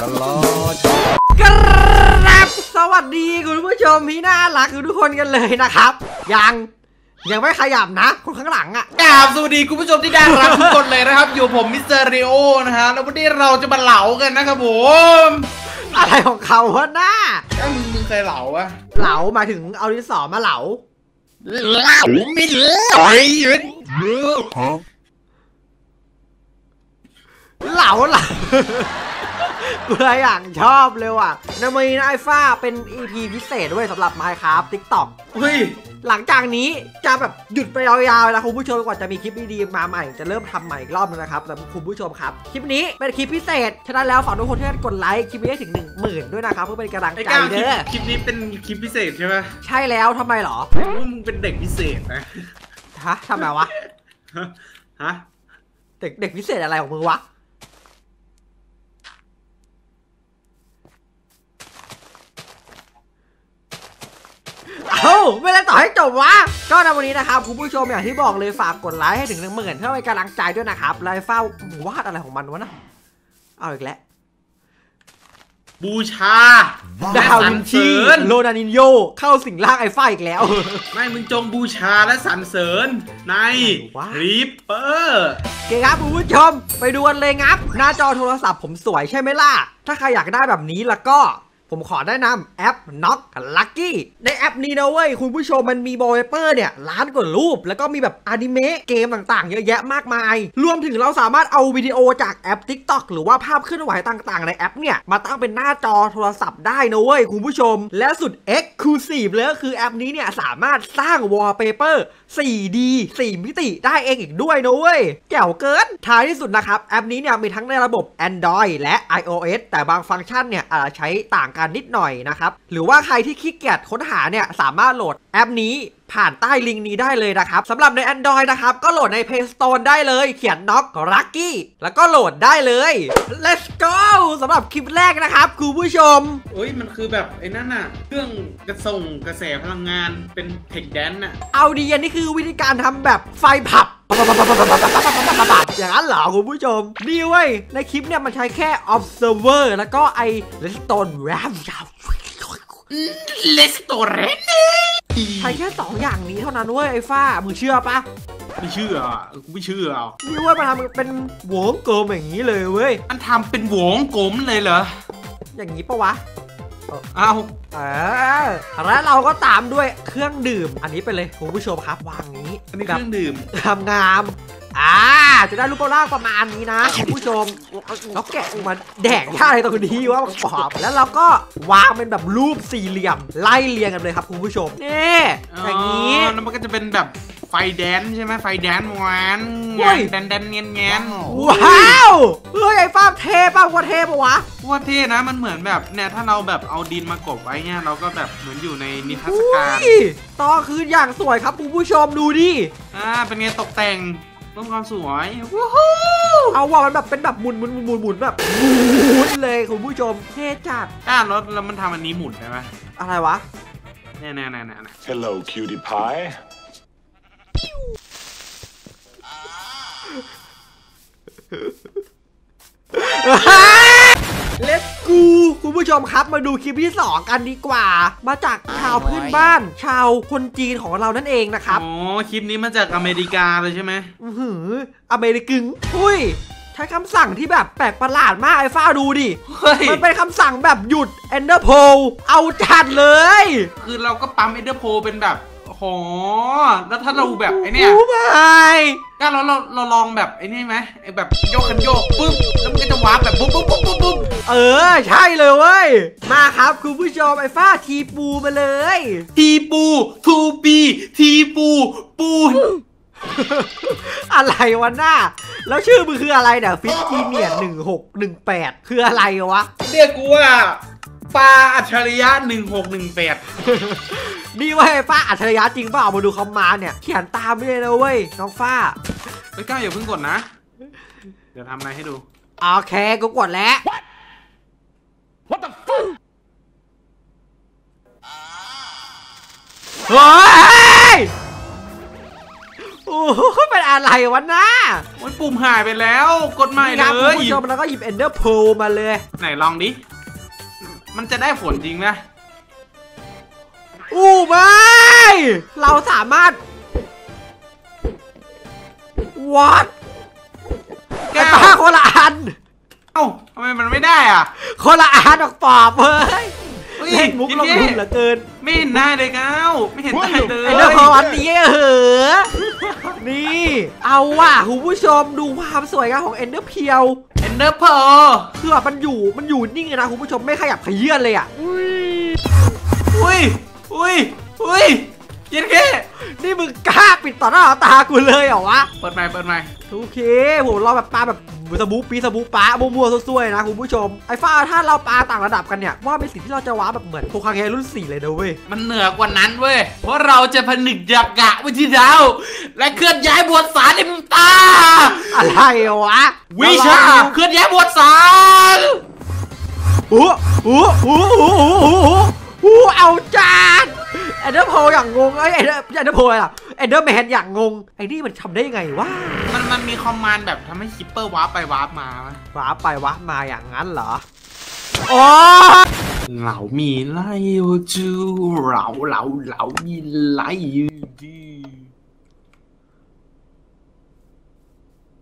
ร้อนครับ สวัสดีคุณผู้ชมที่น่ารักทุกคนกันเลยนะครับ ยังยังไม่ขยับนะคนข้างหลังอะกราบสวัสดีคุณผู้ชมที่น่ารักทุกคนเลยนะครับ อยู่กับผมมิสเตอร์ริโอนะฮะแล้ววันนี้เราจะมาเหลากันนะครับผมอะไรของเขาวะหน้าเอ้ามึงมึงเคยเหลาปะเหลาหมายถึงเอาดินสอมาเหลาเหลาไม่เหลาไอ้ยืนเหลาเหลา กูเลยอย่างชอบเลยว่ะนามีนะไอ้ฟ้าเป็น EP พิเศษด้วยสำหรับ Minecraft TikTok เฮ้ยหลังจากนี้จะแบบหยุดไปยาวๆแล้วคุณผู้ชมกว่าจะมีคลิปดีๆมาใหม่จะเริ่มทำใหม่อีกรอบนึงนะครับแล้วคุณผู้ชมครับ คลิปนี้เป็นคลิปพิเศษ ฉะนั้นแล้วฝากทุกคนที่กดไลค์คลิปนี้ให้ถึง 1 0,000 ด้วยนะครับเพื่อเป็นกำลังไอ้ใจก้าวคลิปเด้อคลิปนี้เป็นคลิปพิเศษใช่ไหมใช่แล้วทำไมเหรอเพราะว่ามึงเป็นเด็กพิเศษนะฮะทำไมวะฮะเด็กเด็กพิเศษอะไรของมึงวะ เอ้า ไม่ได้ต่อให้จบวะก็ในวันนี้นะครับคุณผู้ชมอย่างที่บอกเลยฝากกดไลค์ให้ถึงหนึ่งหมื่นเพื่อเป็นกำลังใจด้วยนะครับไลฟ์เฝ้าวาดอะไรของมันวะนะเอาอีกแล้วบูชาดาววินชีสรรเสริญโรนานินโยเข้าสิงร่างไอ้ฝ้าอีกแล้ว ไม่มึงจงบูชาและสรรเสริญในวะรีปเปอร์โอเคครับคุณผู้ชม ไปดูกันเลยครับ หน้าจอโทรศัพท์ผมสวยใช่ไหมล่ะ ถ้าใครอยากได้แบบนี้แล้วก็ ผมขอแนะนำแอป Nox Lucky ในแอปนี้นะเว้ย คุณผู้ชมมันมีบอยเปอร์เนี่ยล้านกว่ารูป แล้วก็มีแบบอนิเมะเกมต่างๆ เยอะแยะมากมาย รวมถึงเราสามารถเอาวิดีโอจากแอป TikTok หรือว่าภาพเคลื่อนไหวต่างๆ ในแอปเนี่ย มาตั้งเป็นหน้าจอโทรศัพท์ได้นะเว้ย คุณผู้ชม และสุด Exclusive เลยก็คือแอปนี้เนี่ยสามารถสร้าง Wallpaper 4D 4 มิติได้เองอีกด้วยนะเว้ยแจ๋วเกินท้ายที่สุดนะครับแอปนี้เนี่ยมีทั้งในระบบ Android และ iOS แต่บางฟังก์ชันเนี่ยอาจจะใช้ต่างกันนิดหน่อยนะครับ หรือว่าใครที่ขี้เกียจค้นหาเนี่ยสามารถโหลดแอปนี้ผ่านใต้ลิงก์นี้ได้เลยนะครับสำหรับใน Android นะครับ ก็โหลดใน Play Store ได้เลย เขียน Knock Lucky แล้วก็โหลดได้เลย Let's go สำหรับคลิปแรกนะครับคุณผู้ชมเอ้ยมันคือแบบไอ้นั่นน่ะ เครื่องกระส่งกระแสพลังงานเป็นเทคแดนน่ะ เอาดีอันนี้คือวิธีการทำแบบไฟผับ อย่างนั้นเหรอคุณผู้ชม นี่เว้ย ในคลิปเนี่ยมันใช้แค่ observer แล้วก็ไอ redstone ram เลสโตเรนใช้แค่2อย่างนี้เท่านั้นเว้ยไอ้ฟ้ามึงเชื่อปะไม่เชื่ออะกูไม่เชื่ออะนี่เว้ยมันทำเป็นวงกลมอย่างนี้เลยเว้ย มันทำเป็นหวงกลมเลยเหรอ อย่างนี้ปะวะ อ้าวเออแล้วเราก็ตามด้วยเครื่องดื่ม อันนี้ไปเลยคุณผู้ชมครับวางนี้อันนี้แบเคบรื่องดื่มงามงามๆอ่าจะได้รูปร่างประมาณนี้นะคุณผู้ชมเราแกะออกมาแดกท่าอะไรตรงนี้ว่าปอบแล้วเราก็วางเป็นแบบรูปสี่เหลี่ยมไล่เรียงกันเลยครับคุณผู้ชมนี่อย่างนี้แล้วมันก็จะเป็นแบบ ไฟแดนใช่ไหมไฟแดนหวานเฮ้ย แดนแดนเงี้ยนเงนว้าว เฮ้ยไอ้ฟ้าเทป่ะว่าเทปะวะ ว่าเท่นะมันเหมือนแบบเนี่ยถ้าเราแบบเอาดินมากบไว้เนี่ยเราก็แบบเหมือนอยู่ในนิทรรศการอุ้ยต่อคืออย่างสวยครับคุณผู้ชมดูดิ อ่าเป็นไงตกแต่งเพิ่มความสวยเอาว่ามันแบบเป็นแบบหมุนหมุนหมุนหมุนหมุนแบบหมุนเลยคุณผู้ชมเท่จัด อ่าแล้วแล้วมันทำอันนี้หมุนใช่ไหมอะไรวะ เนี่ยเนี่ยเนี่ยเนี่ย Hello, cutie pie. เลสกูคุณผู้ชมครับมาดูคลิปที่ 2 กันดีกว่า มาจากชาวพื้นบ้าน ชาวคนจีนของเรานั่นเองนะครับ อ๋อ คลิปนี้มาจากอเมริกาเลยใช่ไหมอือหืออเมริกึงอุ้ยใช้คำสั่งที่แบบแปลกประหลาดมากไอ้ฟ้าดูดิเฮ้ยมันเป็นคำสั่งแบบหยุด Ender p o l เอาจัดเลย คือเราก็ปั๊มเอเดอร์โพเป็นแบบ โหแล้วถ้าเราแบบไอเนี่ยโอ้ไม่ก็เราเราเราลองแบบไอ้นี่ไหมไอแบบโยกคันโยกปุ๊บแล้วมันก็จะวาร์ปแบบปุ๊บปุ๊บปุ๊บปุ๊บปุ๊บเออ ใช่เลยเว้ย มาครับคุณผู้ชมไอ้ฟ้าทีปูมาเลย ทีปูทูปีทีปูปูอะไรวะหน้า แล้วชื่อมึงคืออะไรเนี่ยฟิตทีเนียหนึ่งหกหนึ่งแปดคืออะไรวะเรียกกูว่า ปลาอัจฉริยะหนึ่งหกหนึ่งแปดนี่เว้ยฟ้าอัจฉริยะจริงเปล่ามาดูคอมมาเนี่ยเขียนตามไม่เลยนะเว้ยน้องฟ้าไม่กล้าอย่าเพิ่งกดนะ เดี๋ยวทำอะไรให้ดู โอเคกูกดแล้ว What the fuck? เฮ้ยโอ้โหเป็นอะไรวะน้าโอ้ยปุ่มหายไปแล้ว กดใหม่นี่เลครับคุณยผู้ชมแล้วก็หยิบ Ender p e r มาเลย ไหนลองดิ มันจะได้ผลจริงนะ อู้ไม่เราสามารถ what ไอ้แก้วป้าคนละอัน เอ้าทำไมมันไม่ได้อะ คนละอันออกปอบเฮ้ยเฮ้ยเล่นมุกลงพี่ทุนเหลือเกิน ไม่เห็นได้เลยก้าวไม่เห็นได้เลยไอ้เรื่องพอวันนี้เหอะนี่ เอาว่ะคุณผู้ชมดูความสวยงามของ Ender p e e l เอนเดอร์เพ อคือแบบมันอยู่มันอยู่นิ่งเลยนะคุณผู้ชมไม่ขยับขยื่นเลยอะอุ้ยอุ้ยอุ้ยเย็นแค่นี่มึงกล้าปิดต่อหน้าต่อตากูเลยเหรอวะ เปิดใหม่เปิดใหม่โอเคผมเราแบบปลาแบบ สบูปีสบูปะมัวๆซวยๆนะคุณผู้ชมไอ้ฟ้าถ้าเราปลาต่างระดับกันเนี่ยว่าเป็นสิ่งที่เราจะว้าแบบเหมือนโคคาเกรุ่น4เลยนะเว้ยมันเหนือกว่านั้นเว้ยเพราะเราจะผนึกยักกะไว้ที่ดาวและเคลื่อนย้ายบวชสารในมึงตา อะไรวะ วิชาเคลื่อนย้ายบวชสารโอ้โหโอ้โหโอ้โหโอ้โหโอ้โหเอาจานเอ็นเดอร์โพอย่างงงไอ้ยเอ็นเดอร์เอ็นเดอร์โพอะเอ็นเดอร์แมนอย่างงงไอ้นี่มันทำได้ยังไงวะ มันมันมีคอมมานด์แบบทำให้คิปเปอร์วาร์ปไปวาร์ปมาไหมว้าไปว้ามาอย่างนั้นเหรอ โอ้เหล่ามีไล่จูเหล่าเหล่าเหล่ามีไล่ยูจี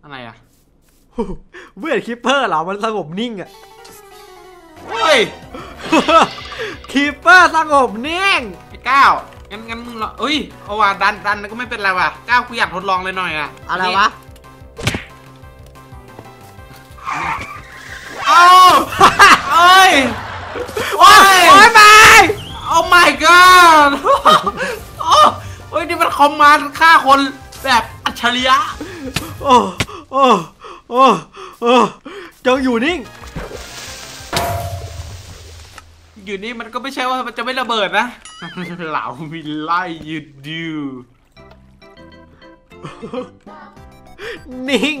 อะไรอะเบื่อ Creeper เหรอ มันสงบนิ่งอะ เฮ้ย Creeper สงบนิ่ง ไอ้ก้าวงั้นงั้นมึงเหรอเอ้ยเอาว่ะดันดันก็ไม่เป็นไรว่ะก้าวกูอยากทดลองเลยหน่อยอะอะไรวะ เอ้ยโอ้ยโอ้ยไม่ oh my god โอ้ยนี่มันคอมมานด์ฆ่าคนแบบอัจฉริยะ โอ้โอ้โอ้โอ้จงอยู่นิ่ง อยู่นี่มันก็ไม่ใช่ว่ามันจะไม่ระเบิดนะ เหล่ามีไลยืดดิวนิ่ง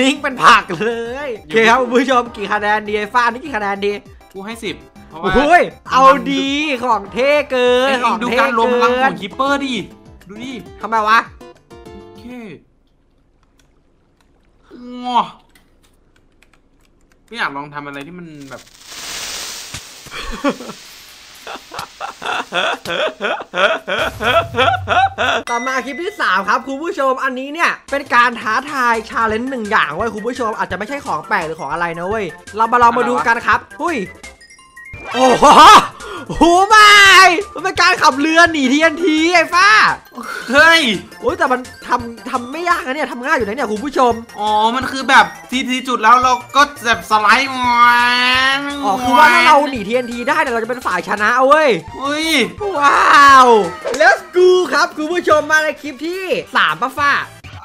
นิ่งเป็นผักเลยโอเคครับคุณผู้ชมกี่คะแนนดีไอ้ฟ้านี่กี่คะแนนดีกูให้สิบเพราะว่าโอ้ยเอาดีของเท่เกิเอ้นยของดูเท่การรวมพเกิลังของนคิปเปอร์ดิดูดิทำไมวะโอเคง้อไม่อยากลองทำอะไรที่มันแบบ ต่อมาคลิปที่ 3 ครับคุณผู้ชมอันนี้เนี่ย เป็นการท้าทายชาเลนจ์หนึ่งอย่างเว้ยคุณผู้ชมอาจจะไม่ใช่ของแปลกหรือของอะไรนะเว้ยเรามาลองมาดูกันครับหุยโอ้โหโหไม่มันเป็นการขับเรือหนีทีนทีไอ้ฟ้า เฮ้ย โอ้ยแต่มันทำทำไม่ยากนะเนี่ยทำง่ายอยู่นะเนี่ยคุณผู้ชม อ๋อ มันคือแบบทีทีจุดแล้วเราก็แบบสไลด์มันอ๋อคือว่าถ้าเราหนีทีนทีได้เนี่ยเราจะเป็นฝ่ายชนะเว้ยอุ้ย ว้าว Let's go ครับคุณผู้ชมมาในคลิปที่3ป้าฟ้า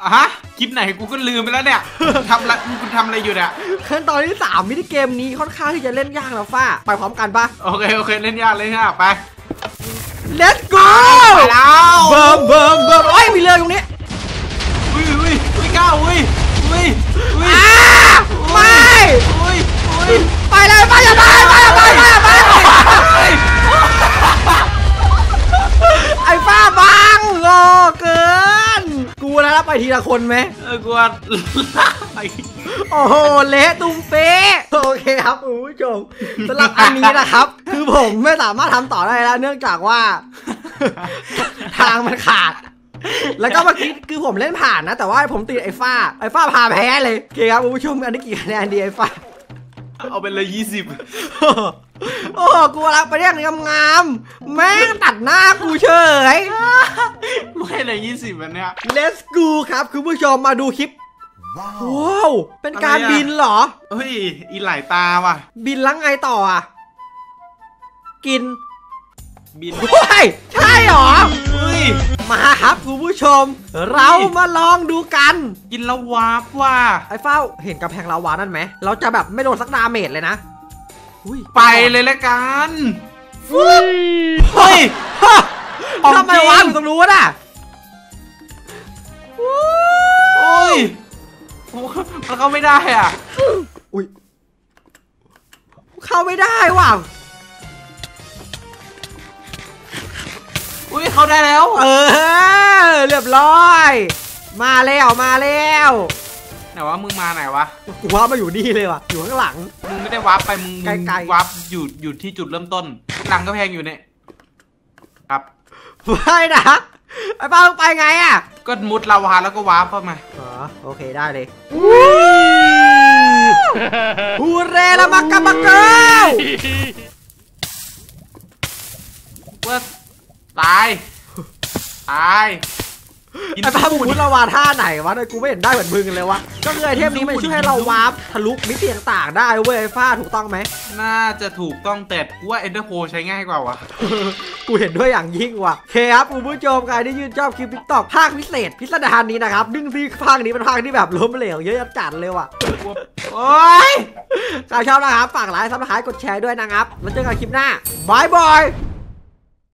อะฮะคลิปไหนกูก็ลืมไปแล้วเนี่ยทำอะไรมึงทำอะไรอยู่เนี่ยขั้นตอนที่3มินิเกมนี้ค่อนข้างที่จะเล่นยากแล้วฟ้า ไปพร้อมกันปะโอเคโอเคเล่นยากเล่นยากไป Let's go ไปแล้วเบิ่มเบิ่มเบิ่มโอ้ยมีเรือตรงนี้อุ้ยอุ้ยอุ้ยก้าวอุ้ยอุ้ยอุ้ยอ้าไม่อุ้ยอุ้ยไปเลยไปอย่าไปไปอย่าไปไปอย่าไปอุ้ยไอ้ฟ้าบังโง่เกินกูแล้วไปทีละคนไหมเออกูว่าไปโอ้โหเละตุ้มเป๊ะโอเคครับคุณผู้ชมสำหรับอันนี้นะครับคือ ผมไม่สามารถทำต่อได้แล้ว เนื่องจากว่า ทางมันขาด แล้วก็เมื่อกี้คือผมเล่นผ่านนะ แต่ว่าผมติดไอ้ฟ้า ไอ้ฟ้าพาแพ้เลยโอเคครับคุณผู้ชมอันนี้กี่คะแนนดีไอ้ฟ้า เอาไปเลยยี่สิบโอ้โหกูรักไปเรียกงามๆแม่งตัดหน้ากูเฉยไม่เลยยี่สิบอันเนี้ย Let's go ครับคุณผู้ชมมาดูคลิปว้าว เป็นการอะไรอะบินเหรอ เฮ้ย อีหลายตาว่ะ บินแล้วไงต่ออะ กินบินเฮ้ยใช่เหรอเฮ้ยมาครับคุณผู้ชม เรามาลองดูกัน กินแล้ววาร์ปว่ะไอ้เฝ้าเห็นกำแพงลาวานั่นไหมเราจะแบบไม่โดนสักดาเมจเลยนะอุ้ยไปเลยละกันฟึ๊บเฮ้ยฮะของจริงทำไมวะอยู่ตรงนู้นอะโอ้ยโอ้มันเข้าไม่ได้อะอุ้ยเข้าไม่ได้ว่ะ เข้าได้แล้ว เออ เรียบร้อย มาแล้วมาแล้วไหนวะมึงมาไหนวะกูว่ามาอยู่นี่เลยว่ะอยู่ข้างหลัง มึงไม่ได้วาร์ปไปมึงมึงไกลๆวาร์ปอยู่อยู่ที่จุดเริ่มต้นหลังก็แพงอยู่เนี่ยครับไม่นะไอ้ป้ามึงไปไงอะก็มุดลาวาแล้วก็วาร์ปเข้ามาอ๋อโอเคได้เลยฮูเรละมักกะมักเกลว่าตาย ตายกินไอ้ป้ามึงพูดพูดละวาท่าไหนวะกูไม่เห็นได้เหมือนมึงเลยวะ ก็คือ item นี้มันช่วยให้เรา warp ทะลุมิติต่างๆได้เว้ยไอ้ฟ้าถูกต้องไหม น่าจะถูกต้องแต่กูว่า Ender Pearl ใช้ง่ายกว่าวะกูเห็นด้วยอย่างยิ่งว่ะโอเคครับคุณผู้ชมใครที่ชื่นชอบคลิป TikTok ภาคพิเศษ พิสดารนี้นะครับดึงซีภาคนี้เป็นภาคที่แบบล้มเหลวเยอะจัดเลยว่ะโอ้ยใครชอบนะครับฝาก like subscribe กดแชร์ด้วยนะครับ แล้วเจอกันคลิปหน้า bye bye